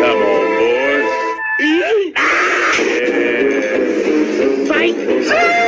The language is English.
Come on, boys. Yeah. Fight!